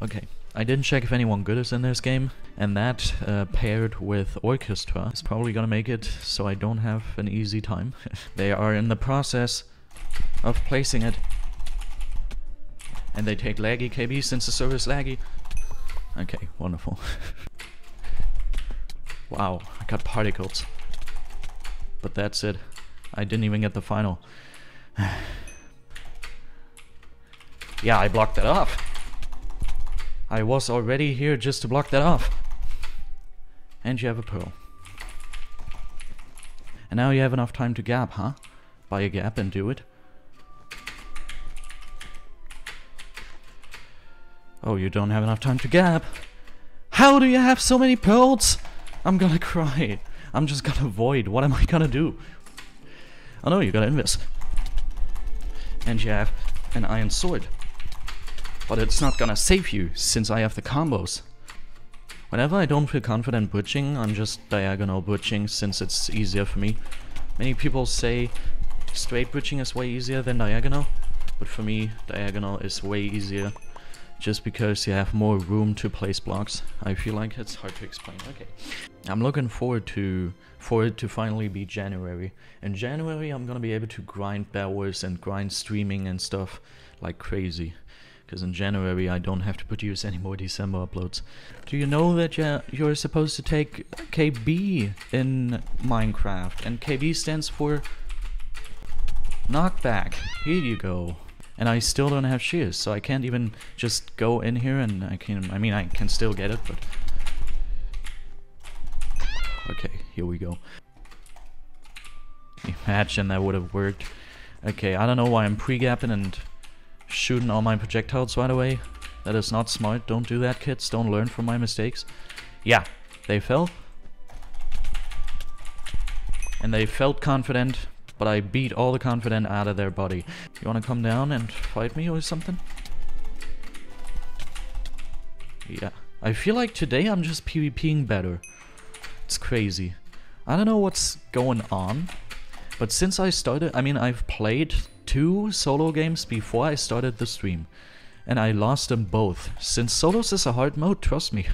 Okay, I didn't check if anyone good is in this game, and that uh, paired with Orchestra is probably gonna make it so I don't have an easy time. they are in the process of placing it. And they take laggy KB since the server is laggy. Okay, wonderful. wow, I got particles. But that's it. I didn't even get the final. yeah, I blocked that off. I was already here just to block that off. And you have a pearl. And now you have enough time to gap, huh? Buy a gap and do it. Oh, you don't have enough time to gap. How do you have so many pearls? I'm gonna cry. I'm just gonna void. What am I gonna do? Oh no, you gotta invest. And you have an iron sword. But it's not gonna save you, since I have the combos. Whenever I don't feel confident butching, I'm just diagonal butching, since it's easier for me. Many people say straight butching is way easier than diagonal, but for me, diagonal is way easier just because you have more room to place blocks. I feel like it's hard to explain. Okay. I'm looking forward to for it to finally be January. In January, I'm gonna be able to grind BedWars and grind streaming and stuff like crazy. Because in January, I don't have to produce any more December uploads. Do you know that you're, supposed to take KB in Minecraft? And KB stands for knockback. Here you go and I still don't have shears, so I can't even just go in here and I can, I mean, I can still get it, but... Okay, here we go. Imagine that would have worked. Okay, I don't know why I'm pre-gapping and shooting all my projectiles right away. That is not smart. Don't do that, kids. Don't learn from my mistakes. Yeah, they fell. And they felt confident, but I beat all the confident out of their body. You wanna come down and fight me or something? Yeah. I feel like today I'm just PvPing better. It's crazy. I don't know what's going on, but since I started, I mean, I've played two solo games before I started the stream, and I lost them both. Since solos is a hard mode, trust me.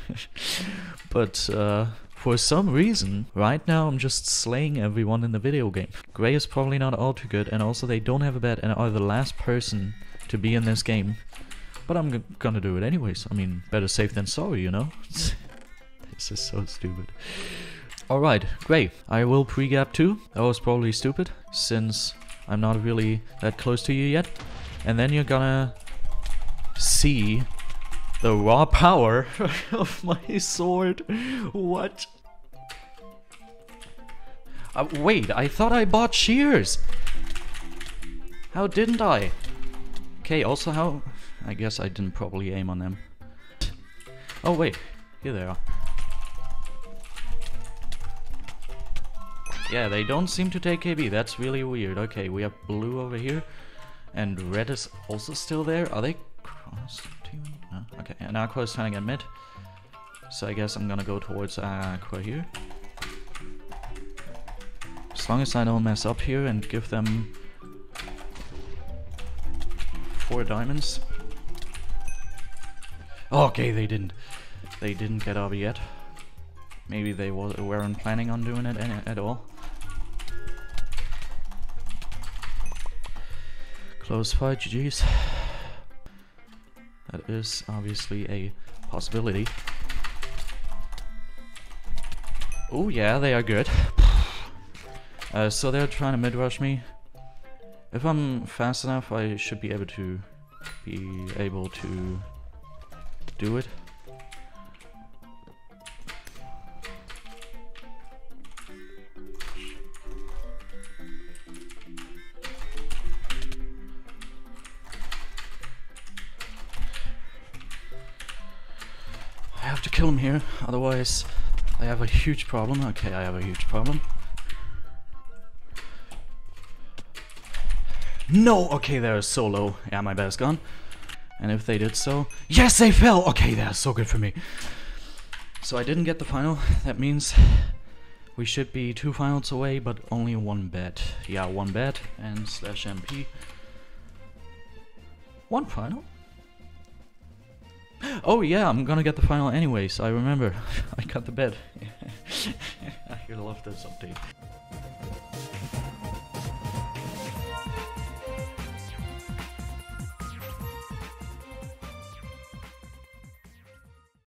but, uh, for some reason, right now I'm just slaying everyone in the video game. Gray is probably not all too good, and also they don't have a bed and are the last person to be in this game. But I'm gonna do it anyways. I mean, better safe than sorry, you know? this is so stupid. Alright, great. I will pre-gap too. That was probably stupid, since I'm not really that close to you yet. And then you're gonna see the raw power of my sword. What? Uh, wait, I thought I bought shears. How didn't I? Okay, also how... I guess I didn't probably aim on them. Oh wait, here they are. Yeah, they don't seem to take KB, that's really weird. Okay, we have blue over here, and red is also still there. Are they crossed? okay, and Aqua is trying to get mid. So I guess I'm gonna go towards Aqua here. As long as I don't mess up here and give them four diamonds. Okay, they didn't. They didn't get up yet. Maybe they weren't planning on doing it at all. Close fight, GG's. That is obviously a possibility. Oh yeah, they are good. uh, so they're trying to mid-rush me. If I'm fast enough, I should be able to be able to do it. Kill him here, otherwise I have a huge problem. Okay, I have a huge problem. No! Okay, they're so low. Yeah, my best gone. And if they did so... Yes, they fell! Okay, that's so good for me. So I didn't get the final. That means we should be two finals away, but only one bet. Yeah, one bet and slash MP. One final? Oh yeah, I'm gonna get the final anyways. I remember. I got the bed. I love this update.